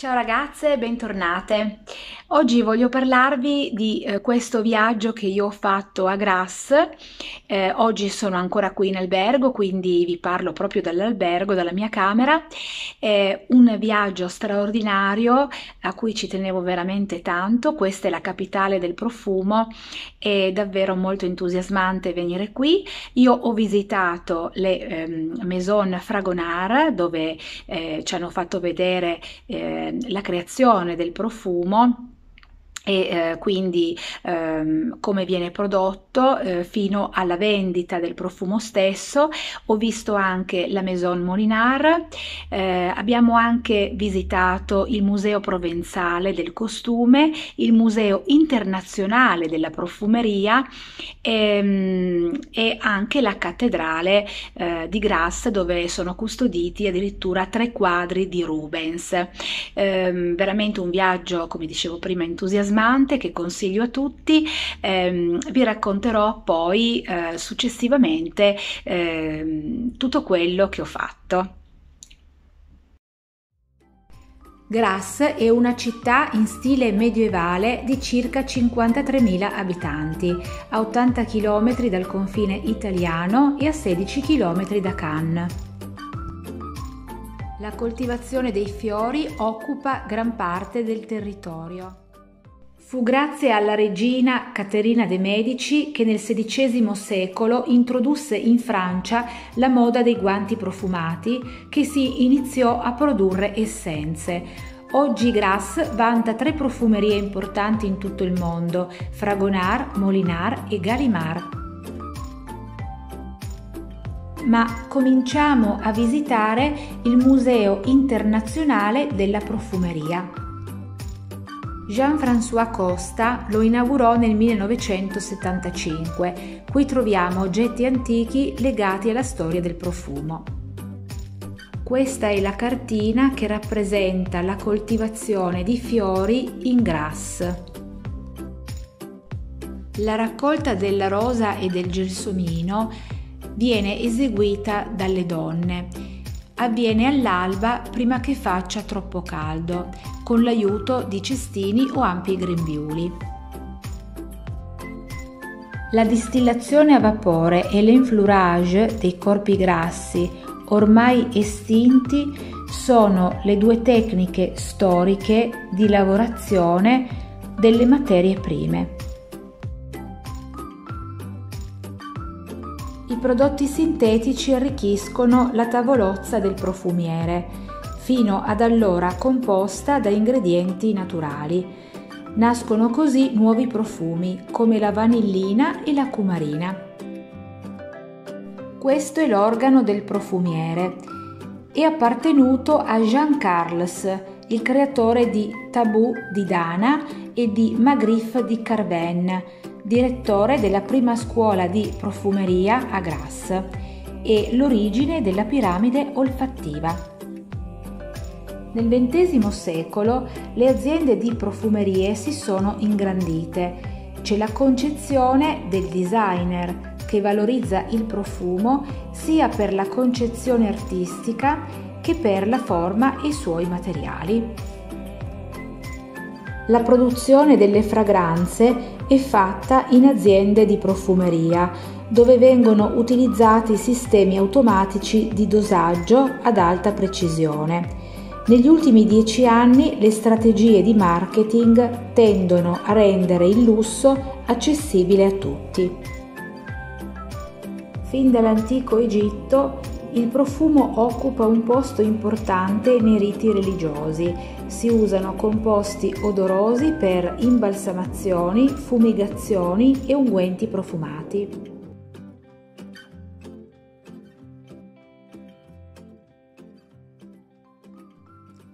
Ciao ragazze, bentornate. Oggi voglio parlarvi di eh, questo viaggio che io ho fatto a Grasse. Eh, oggi sono ancora qui in albergo, quindi vi parlo proprio dall'albergo, dalla mia camera. È un viaggio straordinario a cui ci tenevo veramente tanto. Questa è la capitale del profumo, è davvero molto entusiasmante venire qui. Io ho visitato le eh, Maison Fragonard dove eh, ci hanno fatto vedere eh, la creazione del profumo e eh, quindi ehm, come viene prodotto eh, fino alla vendita del profumo stesso. Ho visto anche la Maison Molinar, eh, abbiamo anche visitato il Museo Provenzale del Costume, il Museo Internazionale della Profumeria ehm, e anche la Cattedrale eh, di Grasse dove sono custoditi addirittura tre quadri di Rubens. Ehm, veramente un viaggio, come dicevo prima, entusiasmante entusiasmante che consiglio a tutti. Eh, vi racconterò poi eh, successivamente eh, tutto quello che ho fatto. Grasse è una città in stile medievale di circa 53.000 abitanti, a 80 km dal confine italiano e a 16 km da Cannes. La coltivazione dei fiori occupa gran parte del territorio. Fu grazie alla regina Caterina de' Medici che nel XVI secolo introdusse in Francia la moda dei guanti profumati che si iniziò a produrre essenze. Oggi Grasse vanta tre profumerie importanti in tutto il mondo, Fragonard, Molinard e Gallimard. Ma cominciamo a visitare il Museo internazionale della profumeria. Jean-François Costa lo inaugurò nel 1975. Qui troviamo oggetti antichi legati alla storia del profumo. Questa è la cartina che rappresenta la coltivazione di fiori in Grasse. La raccolta della rosa e del gelsomino viene eseguita dalle donne avviene all'alba prima che faccia troppo caldo, con l'aiuto di cestini o ampi grembiuli. La distillazione a vapore e l'enflurage dei corpi grassi ormai estinti sono le due tecniche storiche di lavorazione delle materie prime. Prodotti sintetici arricchiscono la tavolozza del profumiere, fino ad allora composta da ingredienti naturali. Nascono così nuovi profumi come la vanillina e la cumarina. Questo è l'organo del profumiere. È appartenuto a Jean Carles, il creatore di Tabou di Dana e di Magrif di Carven, direttore della prima scuola di profumeria a Grasse e l'origine della piramide olfattiva. Nel XX secolo le aziende di profumerie si sono ingrandite. C'è la concezione del designer che valorizza il profumo sia per la concezione artistica che per la forma e i suoi materiali. La produzione delle fragranze è fatta in aziende di profumeria, dove vengono utilizzati sistemi automatici di dosaggio ad alta precisione. Negli ultimi dieci anni le strategie di marketing tendono a rendere il lusso accessibile a tutti. Fin dall'antico Egitto il profumo occupa un posto importante nei riti religiosi. Si usano composti odorosi per imbalsamazioni, fumigazioni e unguenti profumati.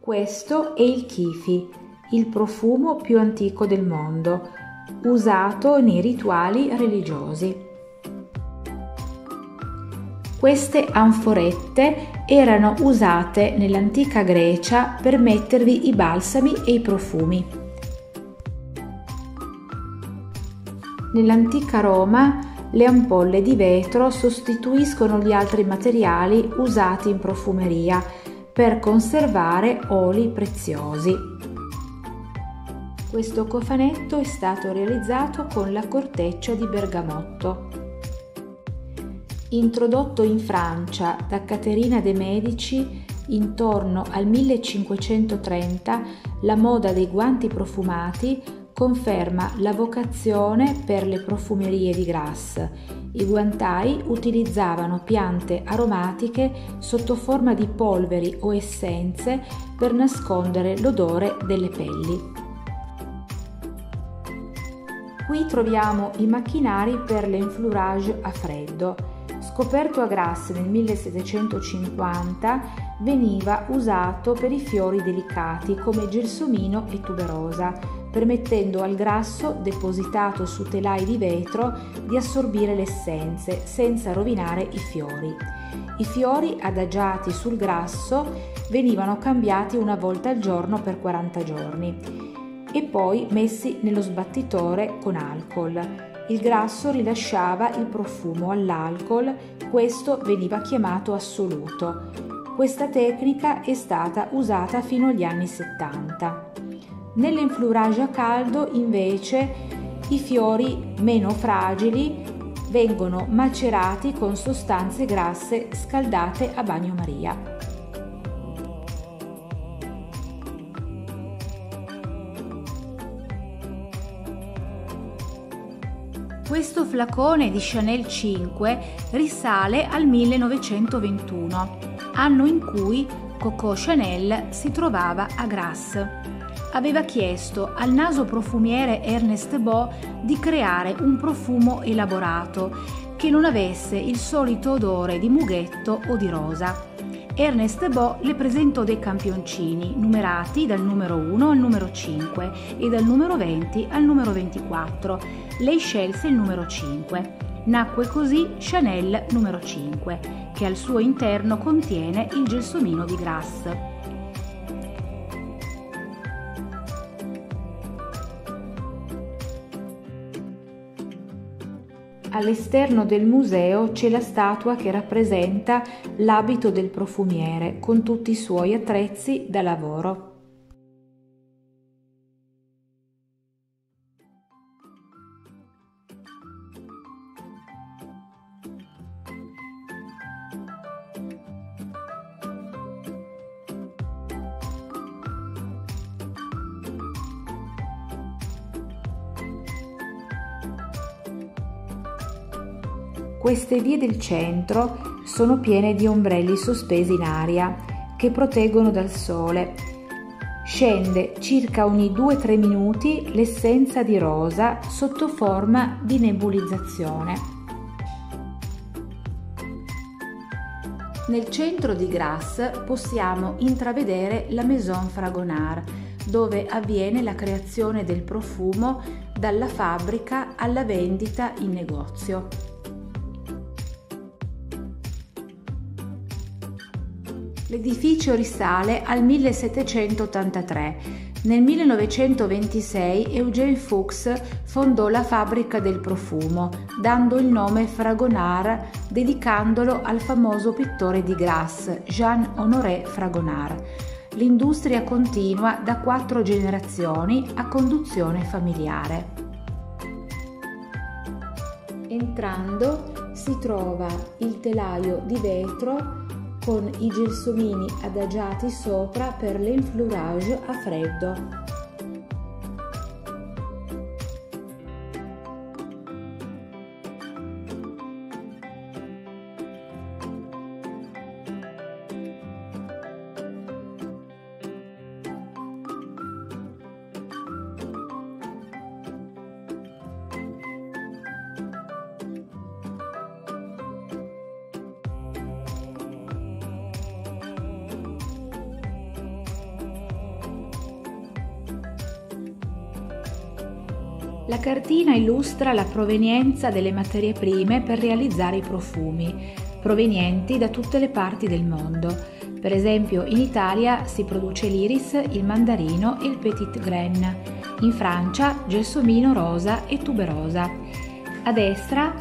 Questo è il Kifi, il profumo più antico del mondo, usato nei rituali religiosi. Queste anforette erano usate nell'antica Grecia per mettervi i balsami e i profumi. Nell'antica Roma le ampolle di vetro sostituiscono gli altri materiali usati in profumeria per conservare oli preziosi. Questo cofanetto è stato realizzato con la corteccia di bergamotto. Introdotto in Francia da Caterina de' Medici intorno al 1530, la moda dei guanti profumati conferma la vocazione per le profumerie di Grasse i guantai utilizzavano piante aromatiche sotto forma di polveri o essenze per nascondere l'odore delle pelli. Qui troviamo i macchinari per l'enflurage a freddo. Scoperto a Grasse nel 1750, veniva usato per i fiori delicati come gelsomino e tuberosa, permettendo al grasso depositato su telai di vetro di assorbire le essenze senza rovinare i fiori. I fiori adagiati sul grasso venivano cambiati una volta al giorno per 40 giorni e poi messi nello sbattitore con alcol. Il grasso rilasciava il profumo all'alcol, questo veniva chiamato assoluto. Questa tecnica è stata usata fino agli anni 70. Nell'influrage a caldo invece i fiori meno fragili vengono macerati con sostanze grasse scaldate a bagnomaria. Questo flacone di Chanel 5 risale al 1921, anno in cui Coco Chanel si trovava a Grasse aveva chiesto al naso profumiere Ernest Beau di creare un profumo elaborato che non avesse il solito odore di mughetto o di rosa. Ernest Beau le presentò dei campioncini numerati dal numero 1 al numero 5 e dal numero 20 al numero 24. Lei scelse il numero 5. Nacque così Chanel numero 5, che al suo interno contiene il gelsomino di Grasse. All'esterno del museo c'è la statua che rappresenta l'abito del profumiere con tutti i suoi attrezzi da lavoro. Queste vie del centro sono piene di ombrelli sospesi in aria che proteggono dal sole. Scende circa ogni 2-3 minuti l'essenza di rosa sotto forma di nebulizzazione. Nel centro di Grasse possiamo intravedere la Maison Fragonard, dove avviene la creazione del profumo dalla fabbrica alla vendita in negozio. L'edificio risale al 1783. Nel 1926 Eugène Fuchs fondò la fabbrica del profumo, dando il nome Fragonard, dedicandolo al famoso pittore di Grasse, Jean-Honoré Fragonard. L'industria continua da quattro generazioni a conduzione familiare. Entrando si trova il telaio di vetro con i gelsomini adagiati sopra per l'enflurage a freddo. La cartina illustra la provenienza delle materie prime per realizzare i profumi, provenienti da tutte le parti del mondo. Per esempio in Italia si produce l'iris, il mandarino e il petit grain, in Francia gelsomino rosa e tuberosa. A destra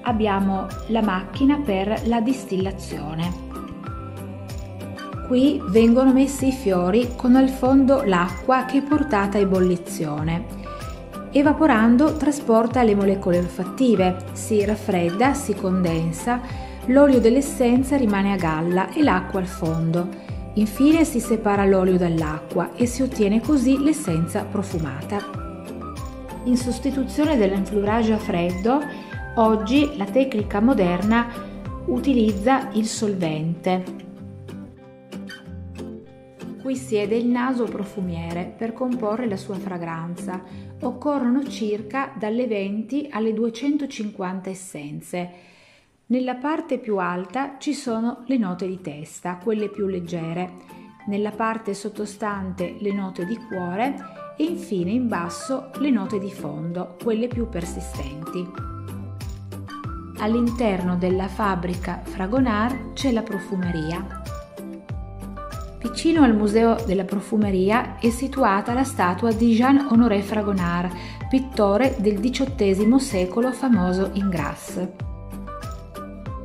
abbiamo la macchina per la distillazione. Qui vengono messi i fiori con al fondo l'acqua che è portata a ebollizione. Evaporando trasporta le molecole olfattive, si raffredda, si condensa, l'olio dell'essenza rimane a galla e l'acqua al fondo. Infine si separa l'olio dall'acqua e si ottiene così l'essenza profumata. In sostituzione dell'enflurage a freddo, oggi la tecnica moderna utilizza il solvente. Qui siede il naso profumiere per comporre la sua fragranza. Occorrono circa dalle 20 alle 250 essenze. Nella parte più alta ci sono le note di testa, quelle più leggere. Nella parte sottostante le note di cuore e infine in basso le note di fondo, quelle più persistenti. All'interno della fabbrica Fragonar c'è la profumeria. Vicino al Museo della Profumeria è situata la statua di Jean-Honoré Fragonard, pittore del XVIII secolo famoso in Grasse.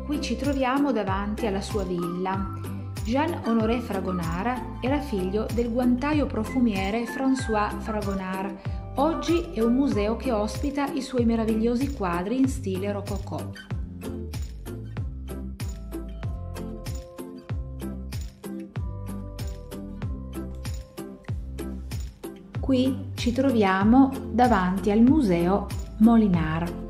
Qui ci troviamo davanti alla sua villa. Jean-Honoré Fragonard era figlio del guantaio profumiere François Fragonard. Oggi è un museo che ospita i suoi meravigliosi quadri in stile rococò. Qui ci troviamo davanti al museo Molinar.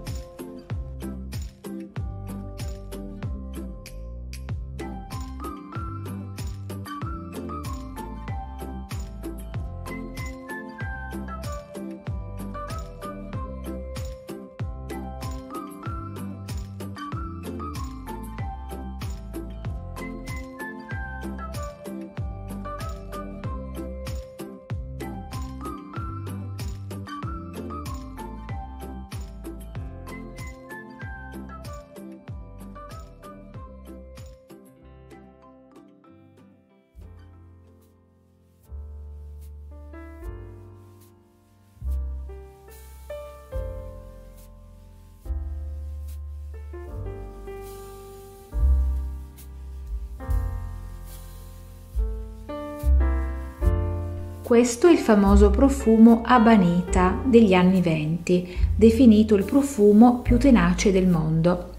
Questo è il famoso profumo Abanita degli anni venti, definito il profumo più tenace del mondo.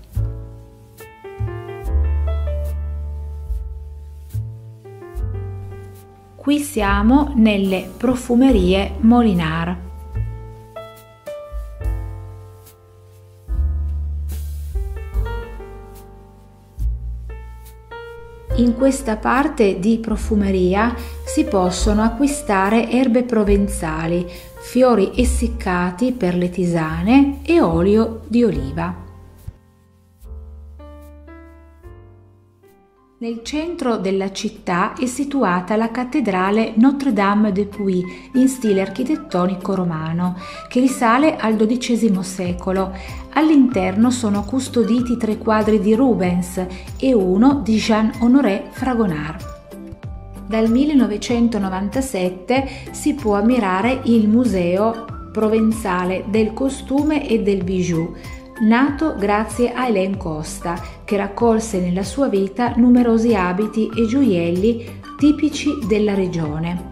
Qui siamo nelle profumerie Molinar. In questa parte di profumeria si possono acquistare erbe provenzali, fiori essiccati per le tisane e olio di oliva. Nel centro della città è situata la cattedrale Notre-Dame de Puy in stile architettonico romano, che risale al XII secolo. All'interno sono custoditi tre quadri di Rubens e uno di Jean-Honoré Fragonard. Dal 1997 si può ammirare il Museo Provenzale del Costume e del Bijou, nato grazie a Hélène Costa, che raccolse nella sua vita numerosi abiti e gioielli tipici della regione.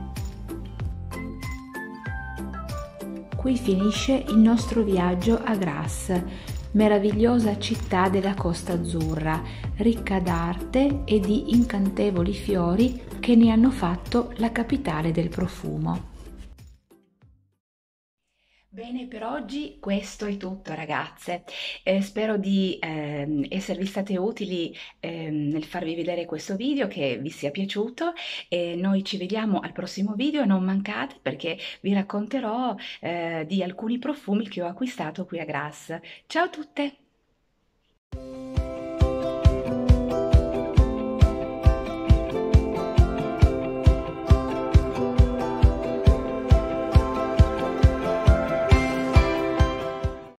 Qui finisce il nostro viaggio a Grasse, meravigliosa città della Costa Azzurra, ricca d'arte e di incantevoli fiori che ne hanno fatto la capitale del profumo. Bene, per oggi questo è tutto ragazze. Eh, spero di eh, esservi state utili eh, nel farvi vedere questo video, che vi sia piaciuto e noi ci vediamo al prossimo video, non mancate perché vi racconterò eh, di alcuni profumi che ho acquistato qui a Grasse. Ciao a tutte!